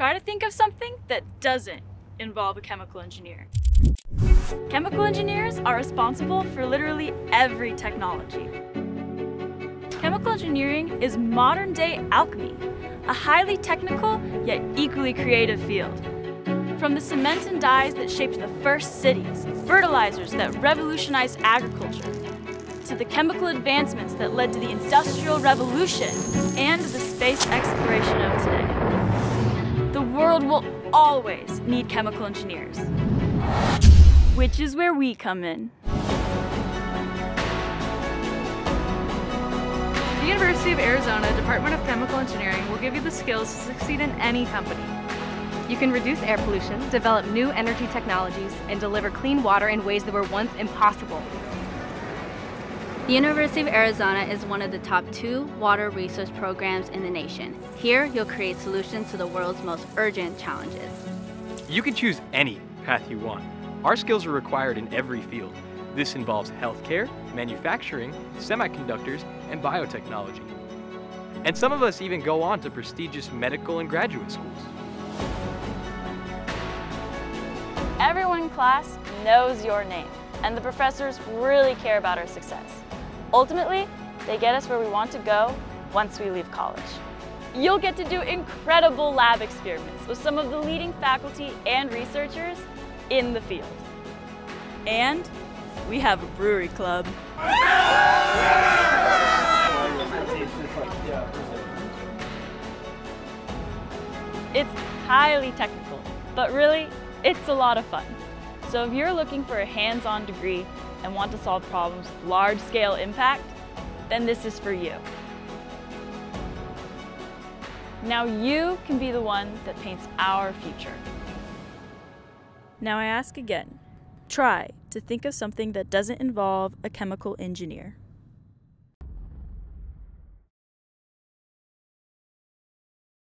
Try to think of something that doesn't involve a chemical engineer. Chemical engineers are responsible for literally every technology. Chemical engineering is modern day alchemy, a highly technical yet equally creative field. From the cement and dyes that shaped the first cities, fertilizers that revolutionized agriculture, to the chemical advancements that led to the Industrial Revolution and the space exploration of today. Will always need chemical engineers, which is where we come in. The University of Arizona Department of Chemical Engineering will give you the skills to succeed in any company. You can reduce air pollution, develop new energy technologies, and deliver clean water in ways that were once impossible. The University of Arizona is one of the top two water resource programs in the nation. Here, you'll create solutions to the world's most urgent challenges. You can choose any path you want. Our skills are required in every field. This involves healthcare, manufacturing, semiconductors, and biotechnology. And some of us even go on to prestigious medical and graduate schools. Everyone in class knows your name, and the professors really care about our success. Ultimately, they get us where we want to go once we leave college. You'll get to do incredible lab experiments with some of the leading faculty and researchers in the field. And we have a brewery club. It's highly technical, but really, it's a lot of fun. So if you're looking for a hands-on degree and want to solve problems with large-scale impact, then this is for you. Now you can be the one that paints our future. Now I ask again, try to think of something that doesn't involve a chemical engineer.